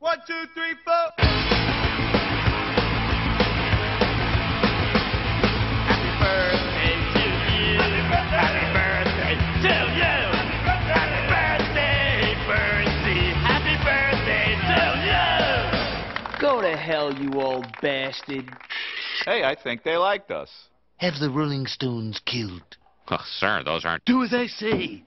One, two, three, four. Happy birthday to you. Happy birthday to you. Happy birthday, Bertie. Happy birthday to you. Go to hell, you old bastard. Hey, I think they liked us. Have the Rolling Stones killed. Oh, sir, those aren't Do as I say.